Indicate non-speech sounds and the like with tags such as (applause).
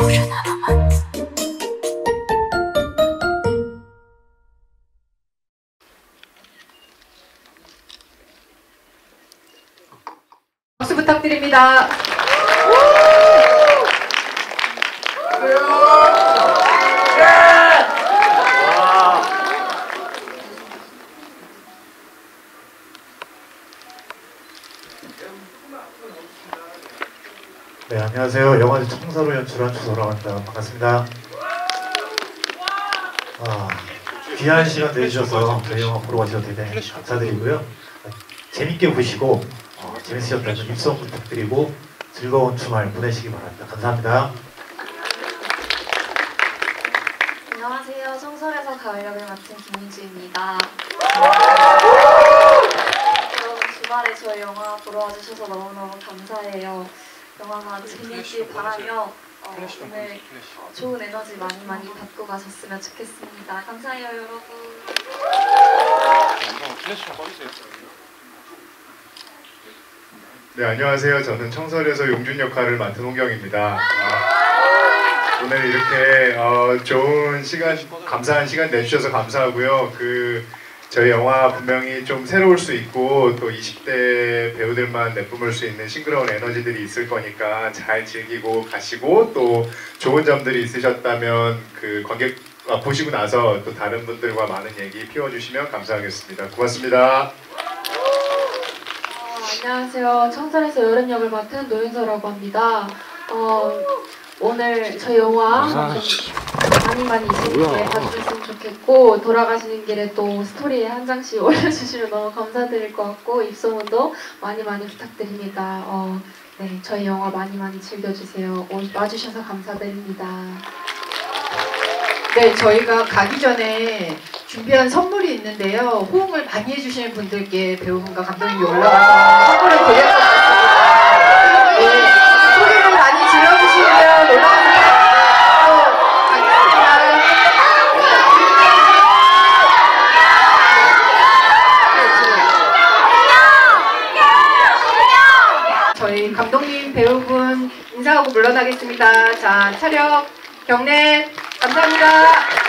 오션 하나만. 박수 부탁드립니다. 네, 안녕하세요. 영화제 청사로 연출한 합니다. 반갑습니다. 아, 귀한 시간 내주셔서 저희 영화 보러 와주셔서 대단히 감사드리고요. 재밌게 보시고 어, 재밌으셨다면 입성 부탁드리고 즐거운 주말 보내시기 바랍니다. 감사합니다. 안녕하세요. 청설에서 가을 역을 맡은 김민주입니다. 여러분 주말에 저희 영화 보러 와주셔서 너무너무 감사해요. 영화가 재미있길 바라며 어, 오늘 어, 좋은 에너지 많이 많이 받고 가셨으면 좋겠습니다. 감사해요 여러분. 네, 안녕하세요. 저는 청설에서 용준 역할을 맡은 홍경입니다. 아, 오늘 이렇게 어, 좋은 시간, 감사한 시간 내주셔서 감사하고요. 그 저희 영화 분명히 좀 새로울 수 있고 또 20대 배우들만 내뿜을 수 있는 싱그러운 에너지들이 있을 거니까 잘 즐기고 가시고 또 좋은 점들이 있으셨다면 그 관객 아, 보시고 나서 또 다른 분들과 많은 얘기 피워주시면 감사하겠습니다. 고맙습니다. 어, 안녕하세요. 청설에서 여름 역을 맡은 노윤서라고 합니다. 어, 오늘 저희 영화 좀 많이 많이 재밌게 봐주셨으면 좋겠고 돌아가시는 길에 또 스토리에 한 장씩 (laughs) 올려주시면 너무 감사드릴 것 같고 입소문도 많이 많이 부탁드립니다. 어, 네, 저희 영화 많이 많이 즐겨주세요. 오- 와주셔서 감사드립니다. 네, 저희가 가기 전에 준비한 선물이 있는데요. 호응을 많이 해주시는 분들께 배우분과 감독님이 올라가서 선물을 드렸습 저희 감독님 배우분 인사하고 물러나겠습니다. 자 차력 경례 감사합니다.